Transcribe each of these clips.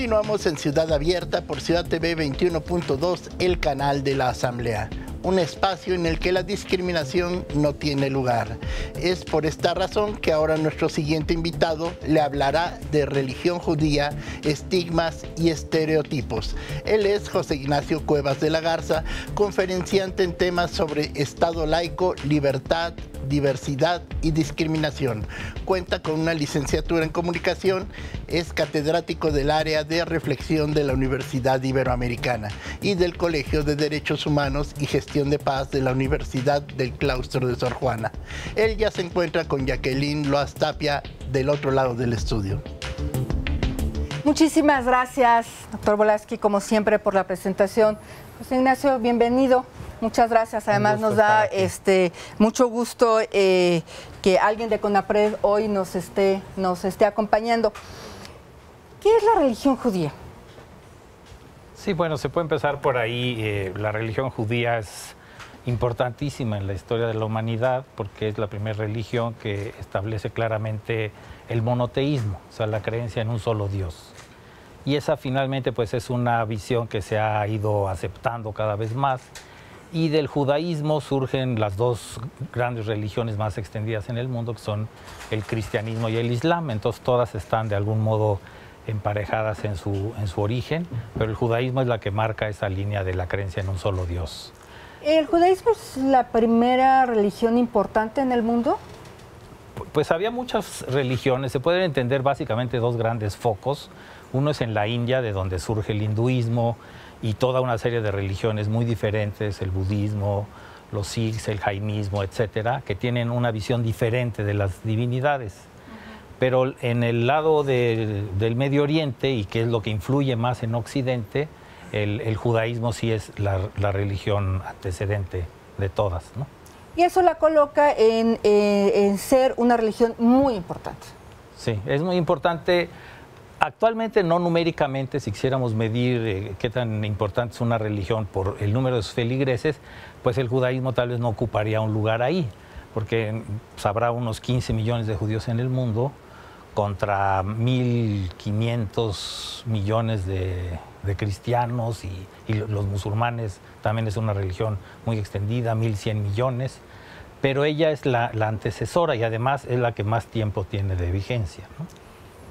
Continuamos en Ciudad Abierta por Ciudad TV 21.2, el canal de la Asamblea un espacio en el que la discriminación no tiene lugar. Es por esta razón que ahora nuestro siguiente invitado le hablará de religión judía, estigmas y estereotipos. Él es José Ignacio Cuevas de la Garza, conferenciante en temas sobre Estado laico, libertad, diversidad y discriminación. Cuenta con una licenciatura en comunicación, es catedrático del área de reflexión de la Universidad Iberoamericana y del Colegio de Derechos Humanos y Gestión de Paz de la Universidad del Claustro de Sor Juana. Él ya se encuentra con Jacqueline Loas Tapia del otro lado del estudio. Muchísimas gracias, doctor Volaski, como siempre, por la presentación. José Ignacio, bienvenido. Muchas gracias. Además nos da este mucho gusto eh, que alguien de CONAPRED hoy nos esté, nos esté acompañando. ¿Qué es la religión judía? Sí, bueno, se puede empezar por ahí. Eh, la religión judía es importantísima en la historia de la humanidad porque es la primera religión que establece claramente el monoteísmo, o sea, la creencia en un solo Dios. Y esa finalmente pues es una visión que se ha ido aceptando cada vez más y del judaísmo surgen las dos grandes religiones más extendidas en el mundo, que son el cristianismo y el islam. Entonces todas están de algún modo emparejadas en su, en su origen, pero el judaísmo es la que marca esa línea de la creencia en un solo Dios. ¿El judaísmo es la primera religión importante en el mundo? Pues había muchas religiones, se pueden entender básicamente dos grandes focos. Uno es en la India, de donde surge el hinduismo, y toda una serie de religiones muy diferentes, el budismo, los sikhs, el jainismo, etcétera, que tienen una visión diferente de las divinidades. Pero en el lado del Medio Oriente, y que es lo que influye más en Occidente, el, judaísmo sí es la, religión antecedente de todas. ¿no? Y eso la coloca en, eh, en ser una religión muy importante. Sí, es muy importante Actualmente, no numéricamente, si quisiéramos medir eh, qué tan importante es una religión por el número de sus feligreses, pues el judaísmo tal vez no ocuparía un lugar ahí, porque pues, habrá unos 15 millones de judíos en el mundo contra 1.500 millones de, cristianos y, los musulmanes también es una religión muy extendida, 1.100 millones, pero ella es la, la antecesora y además es la que más tiempo tiene de vigencia. ¿no?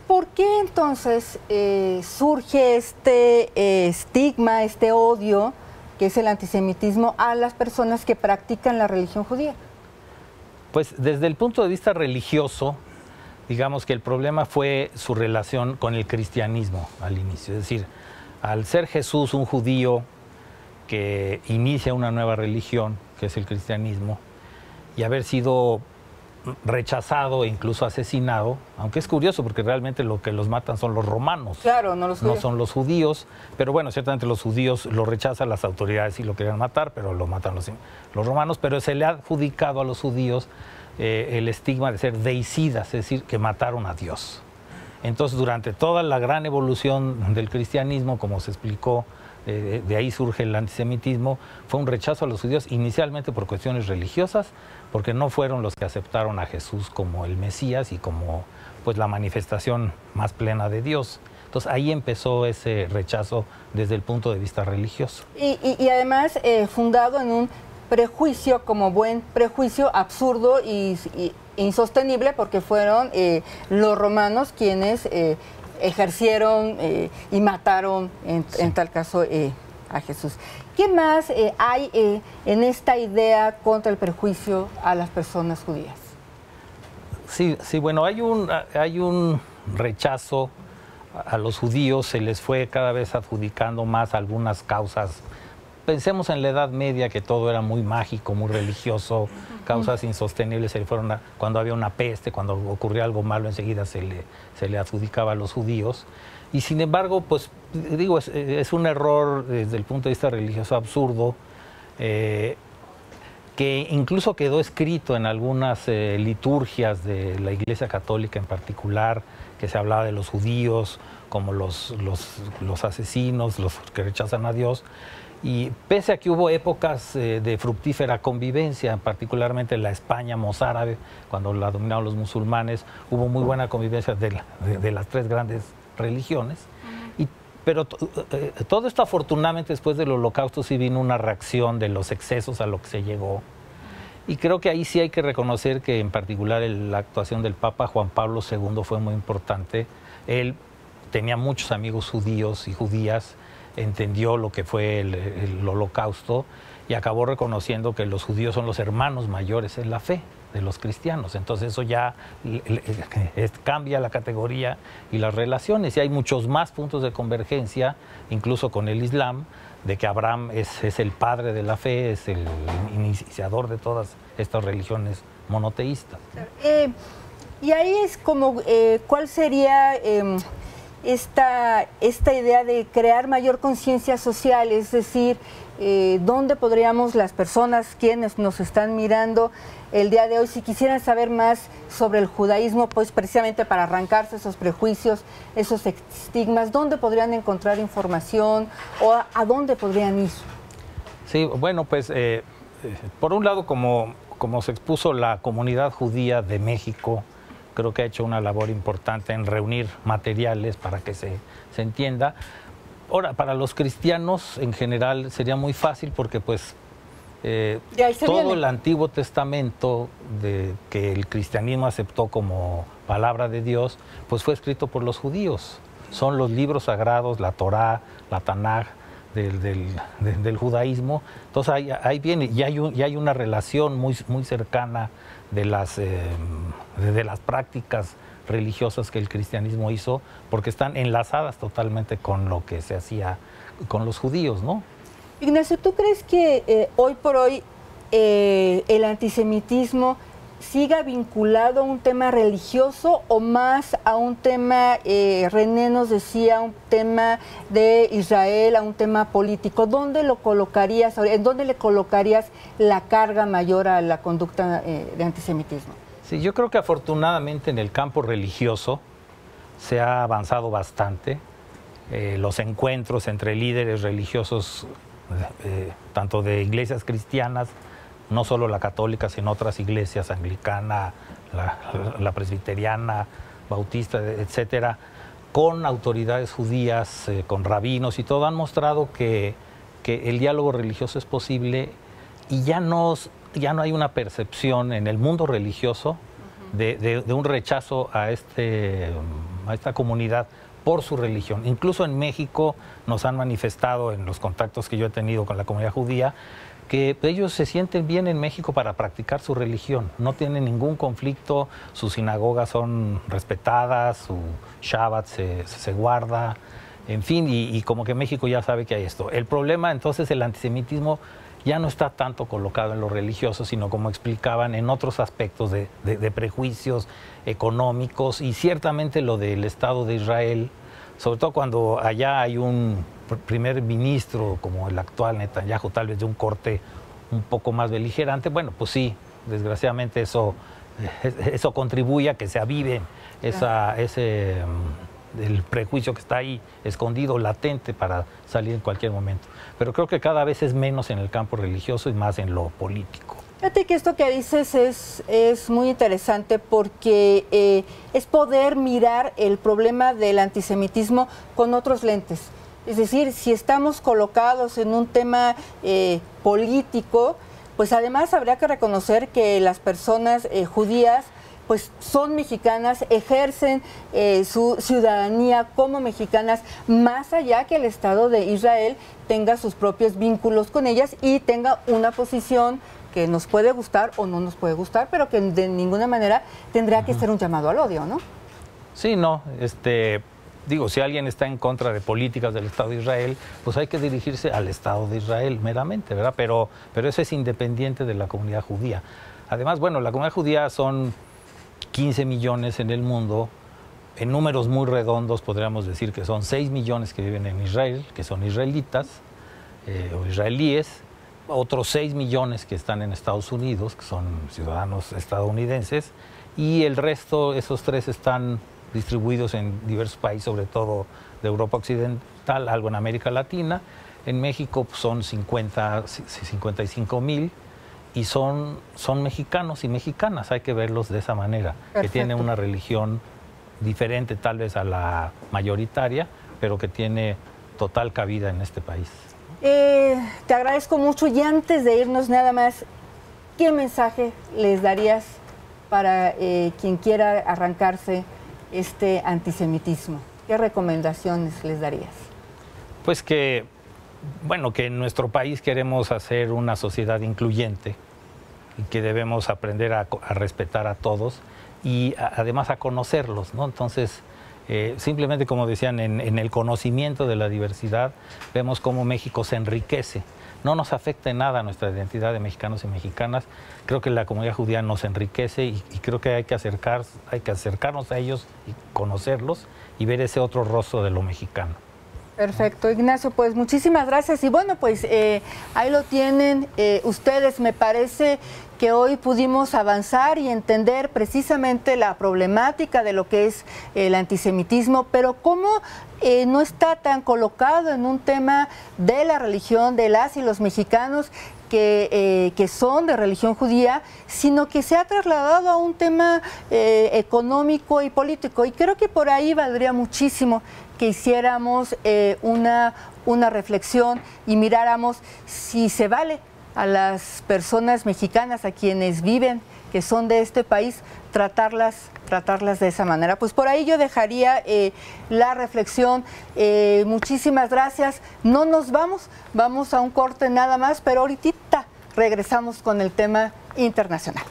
¿Por qué entonces eh, surge este eh, estigma, este odio, que es el antisemitismo, a las personas que practican la religión judía? Pues desde el punto de vista religioso, digamos que el problema fue su relación con el cristianismo al inicio. Es decir, al ser Jesús un judío que inicia una nueva religión, que es el cristianismo, y haber sido rechazado e incluso asesinado, aunque es curioso porque realmente lo que los matan son los romanos. Claro, no los No son los judíos, pero bueno, ciertamente los judíos lo rechazan las autoridades y lo querían matar, pero lo matan los, los romanos, pero se le ha adjudicado a los judíos eh, el estigma de ser deicidas, es decir, que mataron a Dios. Entonces, durante toda la gran evolución del cristianismo, como se explicó, eh, de ahí surge el antisemitismo, fue un rechazo a los judíos inicialmente por cuestiones religiosas, porque no fueron los que aceptaron a Jesús como el Mesías y como pues la manifestación más plena de Dios. Entonces ahí empezó ese rechazo desde el punto de vista religioso. Y, además eh, fundado en un prejuicio como buen prejuicio absurdo y, insostenible porque fueron eh, los romanos quienes eh, ejercieron y mataron en tal caso a Jesús. ¿Qué más eh, hay eh, en esta idea contra el perjuicio a las personas judías? Sí, sí, bueno, hay un, hay un rechazo a los judíos, se les fue cada vez adjudicando más algunas causas. Pensemos en la Edad Media que todo era muy mágico, muy religioso, causas insostenibles, se fueron cuando había una peste, cuando ocurría algo malo, enseguida se le, se le adjudicaba a los judíos. Y sin embargo, pues digo, es, un error desde el punto de vista religioso absurdo, eh, que incluso quedó escrito en algunas eh, liturgias de la Iglesia Católica en particular, que se hablaba de los judíos como los, los, asesinos, los que rechazan a Dios. Y pese a que hubo épocas eh, de fructífera convivencia, particularmente en la España mozárabe, cuando la dominaron los musulmanes, hubo muy buena convivencia de las tres grandes religiones. Y pero eh, todo esto afortunadamente después del holocausto sí vino una reacción de los excesos a lo que se llegó. Y creo que ahí sí hay que reconocer que en particular la actuación del Papa Juan Pablo II fue muy importante. Él tenía muchos amigos judíos y judías, entendió lo que fue el holocausto y acabó reconociendo que los judíos son los hermanos mayores en la fe de los cristianos. Entonces eso ya cambia la categoría y las relaciones. Y hay muchos más puntos de convergencia, incluso con el Islam, de que Abraham es, el padre de la fe, es el iniciador de todas estas religiones monoteístas. Eh, y ahí es como, eh, ¿cuál sería em, esta, esta idea de crear mayor conciencia social? Es decir, eh, dónde podríamos las personas quienes nos están mirando el día de hoy, si quisieran saber más sobre el judaísmo, pues precisamente para arrancarse esos prejuicios, esos estigmas, ¿dónde podrían encontrar información o a, dónde podrían ir? Sí, bueno, pues eh, eh, por un lado, como, como se expuso la comunidad judía de México, creo que ha hecho una labor importante en reunir materiales para que se, se entienda. Ahora, para los cristianos en general sería muy fácil porque pues eh, todo el Antiguo Testamento de, que el cristianismo aceptó como palabra de Dios, pues fue escrito por los judíos. Son los libros sagrados, la Torá, la Tanaj del, judaísmo. Entonces ahí, ahí viene, y hay, hay, una relación muy, muy cercana de las, eh, de las prácticas religiosas que el cristianismo hizo, porque están enlazadas totalmente con lo que se hacía con los judíos, ¿no? Ignacio, ¿tú crees que eh, hoy por hoy eh, el antisemitismo siga vinculado a un tema religioso o más a un tema, eh, René nos decía, un tema de Israel, a un tema político? ¿Dónde lo colocarías, en dónde le colocarías la carga mayor a la conducta de antisemitismo? Sí, yo creo que afortunadamente en el campo religioso se ha avanzado bastante. Eh, los encuentros entre líderes religiosos, eh, tanto de iglesias cristianas, no solo la católica, sino otras iglesias, anglicana, la, presbiteriana, bautista, etcétera, con autoridades judías, eh, con rabinos y todo, han mostrado que, que el diálogo religioso es posible y ya no ya no hay una percepción en el mundo religioso de, un rechazo a, este, a esta comunidad por su religión. Incluso en México nos han manifestado en los contactos que yo he tenido con la comunidad judía que ellos se sienten bien en México para practicar su religión, no tienen ningún conflicto, sus sinagogas son respetadas, su Shabbat se, guarda, en fin, y, y, como que México ya sabe que hay esto. El problema entonces, el antisemitismo ya no está tanto colocado en lo religioso, sino como explicaban en otros aspectos de, prejuicios económicos y ciertamente lo del Estado de Israel, sobre todo cuando allá hay un primer ministro como el actual Netanyahu, tal vez de un corte un poco más beligerante, bueno, pues sí, desgraciadamente eso, eso contribuye a que se avive esa, ese el prejuicio que está ahí escondido, latente para salir en cualquier momento. Pero creo que cada vez es menos en el campo religioso y más en lo político. Fíjate que esto que dices es, es muy interesante porque eh, es poder mirar el problema del antisemitismo con otros lentes. Es decir, si estamos colocados en un tema eh, político, pues además habría que reconocer que las personas eh, judías pues son mexicanas, ejercen eh, su ciudadanía como mexicanas, más allá que el Estado de Israel tenga sus propios vínculos con ellas y tenga una posición que nos puede gustar o no nos puede gustar, pero que de ninguna manera tendría que ser un llamado al odio, ¿no? Sí, no, este, digo, si alguien está en contra de políticas del Estado de Israel, pues hay que dirigirse al Estado de Israel meramente, ¿verdad? Pero, pero eso es independiente de la comunidad judía. Además, bueno, la comunidad judía son 15 millones en el mundo. En números muy redondos podríamos decir que son 6 millones que viven en Israel, que son israelitas eh, o israelíes, otros 6 millones que están en Estados Unidos, que son ciudadanos estadounidenses, y el resto, esos tres están distribuidos en diversos países, sobre todo de Europa Occidental, algo en América Latina. En México pues, son 50, 55 mil y son, son mexicanos y mexicanas, hay que verlos de esa manera, que tienen una religión diferente tal vez a la mayoritaria, pero que tiene total cabida en este país. Eh, te agradezco mucho y antes de irnos nada más, ¿qué mensaje les darías para eh, quien quiera arrancarse este antisemitismo? ¿Qué recomendaciones les darías? Pues que, bueno, que en nuestro país queremos hacer una sociedad incluyente y que debemos aprender a, respetar a todos y además a conocerlos, ¿no? Entonces, eh, simplemente como decían, en, el conocimiento de la diversidad vemos cómo México se enriquece. No nos afecta en nada nuestra identidad de mexicanos y mexicanas. Creo que la comunidad judía nos enriquece y, y creo que hay que, acercar, hay que acercarnos a ellos y conocerlos y ver ese otro rostro de lo mexicano. Perfecto, Ignacio, pues muchísimas gracias. Y bueno, pues eh, ahí lo tienen eh, ustedes. Me parece que hoy pudimos avanzar y entender precisamente la problemática de lo que es el antisemitismo, pero cómo eh, no está tan colocado en un tema de la religión de las y los mexicanos que, que, son de religión judía, sino que se ha trasladado a un tema económico y político. Y creo que por ahí valdría muchísimo que hiciéramos eh, una, una reflexión y miráramos si se vale a las personas mexicanas, a quienes viven, que son de este país, tratarlas, tratarlas de esa manera. Pues por ahí yo dejaría eh, la reflexión. Eh, muchísimas gracias. No nos vamos, vamos a un corte nada más, pero ahorita regresamos con el tema internacional.